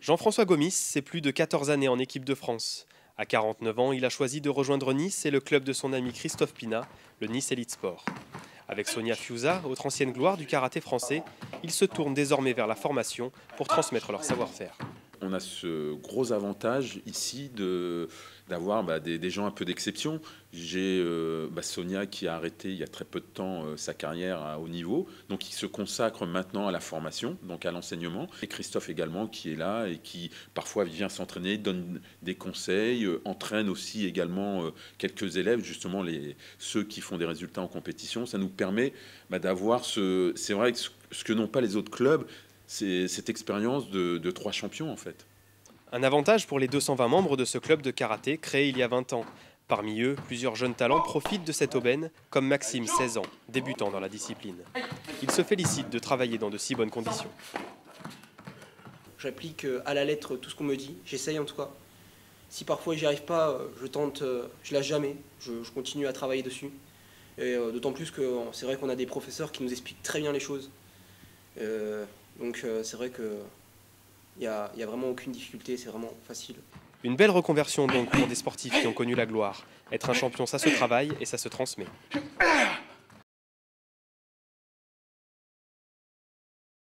Jean-François Gomis, c'est plus de 14 années en équipe de France. À 49 ans, il a choisi de rejoindre Nice et le club de son ami Christophe Pina, le Nice Elite Sport. Avec Sonia Fiusa, autre ancienne gloire du karaté français, il se tourne désormais vers la formation pour transmettre leur savoir-faire on a ce gros avantage ici de d'avoir bah, des, gens un peu d'exception. J'ai euh, bah, Sonia qui a arrêté il y a très peu de temps euh, sa carrière à haut niveau, donc il se consacre maintenant à la formation, donc à l'enseignement. Et Christophe également qui est là et qui parfois vient s'entraîner, donne des conseils, euh, entraîne aussi également quelques élèves, justement les, ceux qui font des résultats en compétition. Ça nous permet bah, d'avoir ce... C'est vrai que ce que n'ont pas les autres clubs, cette expérience de, trois champions en fait. Un avantage pour les 220 membres de ce club de karaté créé il y a 20 ans. Parmi eux, plusieurs jeunes talents profitent de cette aubaine, comme Maxime, 16 ans, débutant dans la discipline. Il se félicite de travailler dans de si bonnes conditions. J'applique euh, à la lettre tout ce qu'on me dit, j'essaye en tout cas. Si parfois j'y arrive pas, euh, je tente, euh, je lâche jamais, je, continue à travailler dessus. Et d'autant plus que c'est vrai qu'on a des professeurs qui nous expliquent très bien les choses. Donc euh, c'est vrai que il n'y a, a, vraiment aucune difficulté, c'est vraiment facile. Une belle reconversion donc pour des sportifs qui ont connu la gloire. Être un champion, ça se travaille et ça se transmet.